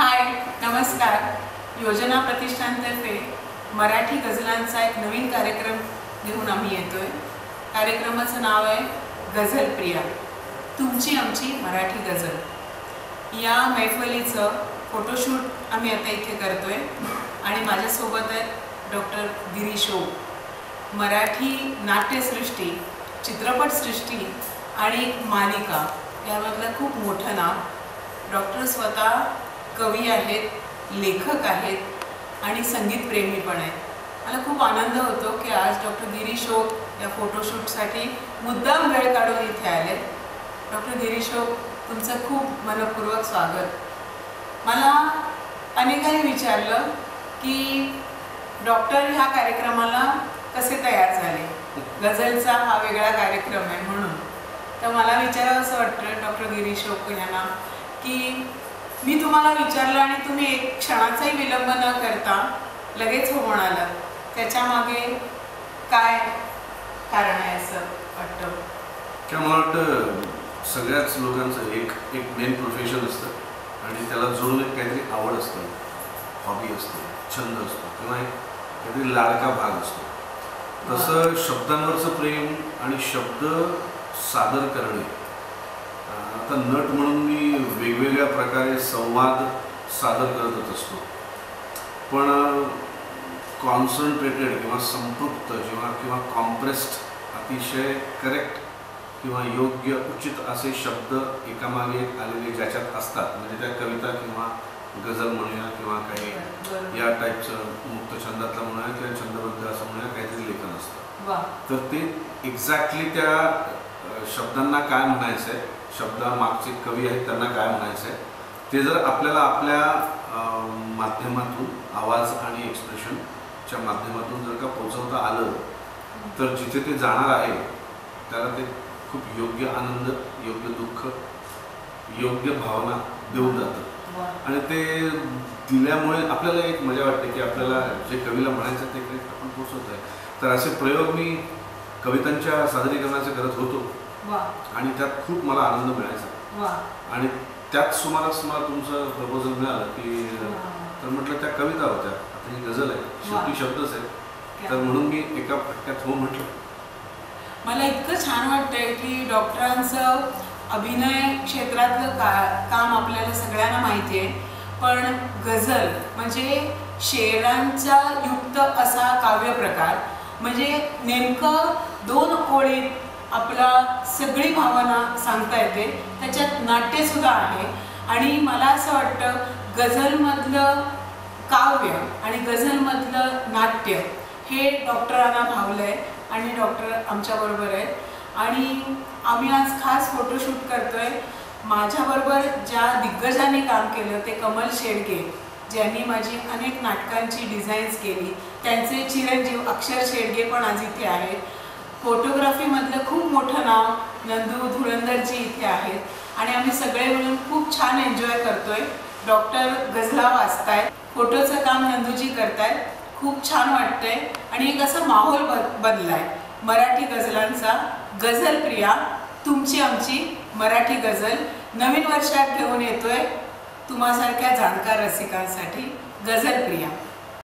हाय नमस्कार. योजना प्रतिष्ठानतर्फे मराठी गझलांचा एक नवीन कार्यक्रम घेऊन आम्ही येतो आहे कार्यक्रमाचं नाव आहे गझल प्रिया तुमची आमची मराठी गझल. या मैफलीचं फोटोशूट आम्ही आता इथे करतो आहे आणि माझ्यासोबत आहे डॉक्टर गिरीशो मराठी नाट्यसृष्टी चित्रपटसृष्टी आणि मालिका. यामधलं खूप मोठं नाव. डॉक्टर स्वतः कवी आहेत लेखक आहेत आणि संगीतप्रेमी पण आहेत. मला खूप आनंद होतो की आज डॉक्टर गिरीश ओक या फोटोशूटसाठी मुद्दाम वेळ काढून इथे आले. डॉक्टर गिरीश ओक तुमचं खूप मनपूर्वक स्वागत. मला अनेकांनी विचारलं की डॉक्टर ह्या कार्यक्रमाला कसे तयार झाले? गझलचा हा वेगळा कार्यक्रम आहे म्हणून. तर मला विचारावं असं वाटतं डॉक्टर गिरीश ओक यांना की मी तुम्हाला विचारलं आणि तुम्ही एक क्षणाचाही विलंब न करता लगेच हो म्हणाला. त्याच्यामागे काय कारण आहे असं वाटतं? किंवा मला वाटतं सगळ्याच लोकांचं एक एक मेन प्रोफेशन असतं. आणि त्याला जोडून एक काहीतरी आवड असतं. हॉबी असते. छंद असतो. किंवा एक काहीतरी लाडका भाग असतो. तसं शब्दांवरचं प्रेम आणि शब्द सादर करणे आता नट म्हणून मी वेगवेगळ्या प्रकारे संवाद सादर करतच असतो. पण कॉन्सन्ट्रेटेड किंवा संपृक्त किंवा किंवा कॉम्प्रेस्ड अतिशय करेक्ट किंवा योग्य उचित असे शब्द एकामागे एक आलेले ज्याच्यात असतात. म्हणजे त्या कविता किंवा गझल म्हणूया किंवा काही. या टाईपचं मुक्त छंदातलं म्हणूया किंवा छंदबद्ध असं म्हणूया काहीतरी लेखन असतं. तर ते एक्झॅक्टली त्या शब्दांना काय म्हणायचं आहे शब्दामागचे कवी आहेत त्यांना काय म्हणायचं आहे ते जर आपल्याला आपल्या माध्यमातून आवाज आणि एक्सप्रेशनच्या माध्यमातून जर का पोचवता आलं तर जिथे ते जाणार आहे त्याला ते खूप योग्य आनंद योग्य दुःख योग्य भावना देऊन जातं. आणि ते दिल्यामुळे आपल्याला एक मजा वाटते की आपल्याला जे कवीला म्हणायचं ते काही आपण पोचवत आहे तर असे प्रयोग मी कवितांच्या सादरीकरणाचे करत होतो. आणि त्यात खूप मला आनंद मिळायचा. आणि त्यात सुमारास मला तुमचं प्रपोजल मिळालं की तर म्हटलं त्या कविता होत्या. आता ही गझल आहे. शेवटी शब्दच आहे. तर म्हणून मी एका फटक्यात हो म्हटलं. मला इतकं छान वाटतंय की डॉक्टरांचं अभिनय क्षेत्रातलं का काम आपल्याला सगळ्यांना माहिती आहे. पण गझल म्हणजे शेरांचा युक्त असा काव्यप्रकार. म्हणजे नेमकं दोन ओळीत आपला सगळी भावना सांगता येते. त्याच्यात नाट्यसुद्धा आहे. आणि मला असं वाटतं गझलमधलं काव्य आणि गझलमधलं नाट्य हे डॉक्टरांना भावलं आहे आणि डॉक्टर आमच्याबरोबर आहे आणि आम्ही आज खास फोटोशूट करतो आहे माझ्याबरोबर ज्या दिग्गजांनी काम केलं ते कमल शेडगे ज्यांनी माझी अनेक नाटकांची डिझाईन्स केली. त्यांचे चिरंजीव अक्षर शेडगे पण आज इथे आहेत. फोटोग्राफीमधलं खूप मोठं नाव नंदू धुरंदरजी इथे आहेत. आणि आम्ही सगळे मिळून खूप छान एन्जॉय करतोय. डॉक्टर गझला वाचतायत फोटोचं काम नंदूजी करतायत खूप छान वाटतंय. आणि एक असा माहोल बदलाय मराठी गझलांचा. गझल प्रिया तुमची आमची मराठी गझल. नवीन वर्षात घेऊन येतोय. तुम्हासारख्या जाणकार रसिकांसाठी गझल प्रिया.